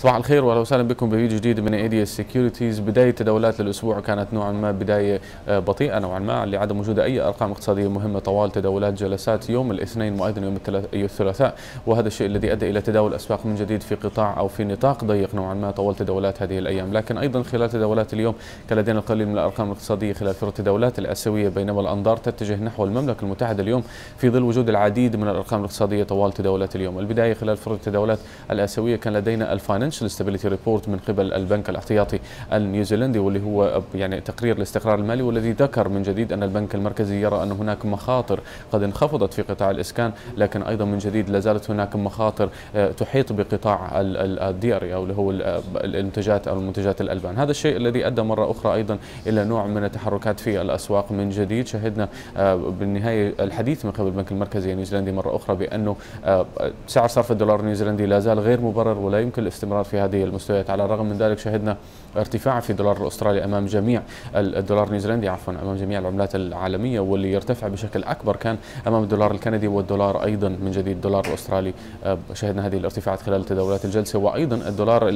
صباح الخير واهلا وسهلا بكم بفيديو جديد من ايديا سيكيورتيز بداية تداولات الأسبوع كانت نوعا ما بداية آه، بطيئة نوعا ما لعدم وجود أي أرقام اقتصادية مهمة. طوال تداولات جلسات يوم الاثنين وأيضا يوم الثلاثاء. وهذا الشيء الذي أدى إلى تداول الاسواق من جديد في قطاع أو في نطاق ضيق نوعا ما طوال تداولات هذه الأيام. لكن أيضا خلال تداولات اليوم كان لدينا القليل من الأرقام الاقتصادية خلال فرق التداولات الآسيوية بينما الأنظار تتجه نحو المملكة المتحدة اليوم في ظل وجود العديد من الأرقام الاقتصادية طوال تداولات اليوم. البداية خلال فرق التداولات الآسيوية كان لدينا ال Financial Stability Report من قبل البنك الاحتياطي النيوزيلندي واللي هو يعني تقرير الاستقرار المالي والذي ذكر من جديد أن البنك المركزي يرى أن هناك مخاطر قد انخفضت في قطاع الإسكان لكن أيضا من جديد لا زالت هناك مخاطر آه، تحيط بقطاع ال dairy أو اللي هو الانتاجات أو المنتجات الألبان. هذا الشيء الذي أدى مرة أخرى أيضا إلى نوع من التحركات في الأسواق. من جديد شهدنا آه، بالنهاية الحديث من قبل البنك المركزي النيوزيلندي مرة أخرى بأنه آه، سعر صرف الدولار النيوزيلندي لا زال غير مبرر ولا يمكن الاستمرار في هذه المستويات. على الرغم من ذلك شهدنا ارتفاع في الدولار الأسترالي أمام جميع الدولار النيوزيلندي عفوا أمام جميع العملات العالمية واللي يرتفع بشكل أكبر كان أمام الدولار الكندي والدولار أيضا من جديد. الدولار الأسترالي آه، شهدنا هذه الارتفاعات خلال تداولات الجلسة. وأيضا الدولار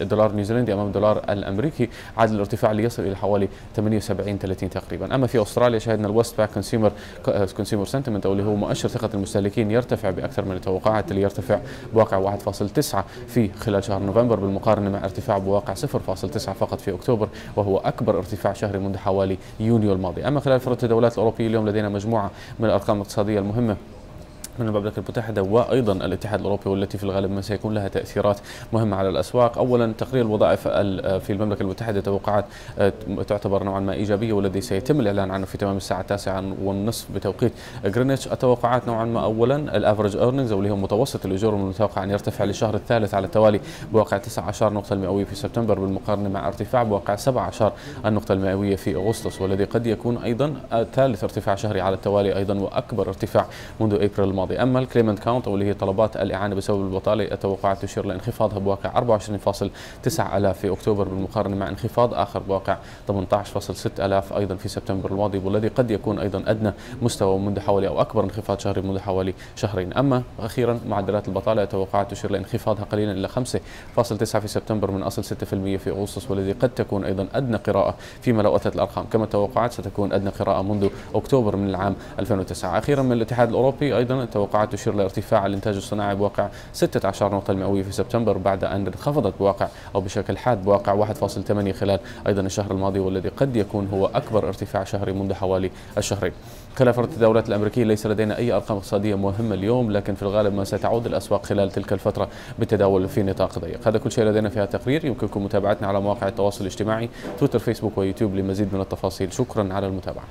الدولار النيوزيلندي أمام الدولار الأمريكي عاد الارتفاع ليصل إلى حوالي 78 30 تقريبا. أما في أستراليا شهدنا ال Westpac consumer consumer sentiment أو اللي هو مؤشر ثقة المستهلكين يرتفع بأكثر من التوقعات اللي يرتفع بواقع 1.9 في خلال شهر نوفمبر بالمقارنة مع ارتفاع بواقع 0.9 فقط في أكتوبر وهو أكبر ارتفاع شهري منذ حوالي يونيو الماضي. أما خلال فتره التداولات الأوروبية اليوم لدينا مجموعة من الأرقام الاقتصادية المهمة. من المملكه المتحده وأيضا الاتحاد الأوروبي والتي في الغالب ما سيكون لها تأثيرات مهمة على الأسواق، اولا تقرير الوظائف في المملكة المتحدة توقعات آه، تعتبر نوعا ما إيجابية والذي سيتم الإعلان عنه في تمام الساعة التاسعة والنصف بتوقيت جرينتش، التوقعات نوعا ما اولا ال average earnings أو اللي هو متوسط الأجور المتوقع أن يرتفع للشهر الثالث على التوالي بواقع 19 نقطة المئوية في سبتمبر بالمقارنة مع ارتفاع بواقع 17 النقطة المئوية في أغسطس. والذي قد يكون أيضا ثالث ارتفاع شهري على التوالي أيضا وأكبر ارتفاع منذ إبريل الماضي، أما ال claimant count واللي هي طلبات الإعانة بسبب البطالة التوقعات تشير لانخفاضها بواقع 24.9 آلاف في أكتوبر بالمقارنة مع انخفاض آخر بواقع 18.6 آلاف أيضا في سبتمبر الماضي والذي قد يكون أيضا أدنى مستوى منذ حوالي أو أكبر انخفاض شهري منذ حوالي شهرين، أما أخيرا معدلات البطالة التوقعات تشير لانخفاضها قليلا إلى 5.9 في سبتمبر من أصل 6% في أغسطس والذي قد تكون أيضا أدنى قراءة فيما لو أتت الأرقام، كما التوقعات ستكون أدنى قراءة منذ أكتوبر من العام 2009 أخيرا من الاتحاد الأوروبي أيضا التوقعات تشير لارتفاع الإنتاج الصناعي بواقع 16 نقطة المئوية في سبتمبر بعد أن انخفضت بواقع أو بشكل حاد بواقع 1.8 خلال أيضا الشهر الماضي والذي قد يكون هو أكبر ارتفاع شهري منذ حوالي الشهرين. خلال فترة التداولات الأمريكية ليس لدينا أي أرقام اقتصادية مهمة اليوم لكن في الغالب ما ستعود الأسواق خلال تلك الفترة بالتداول في نطاق ضيق. هذا كل شيء لدينا في هذا التقرير. يمكنكم متابعتنا على مواقع التواصل الاجتماعي تويتر فيسبوك ويوتيوب لمزيد من التفاصيل. شكرا على المتابعة.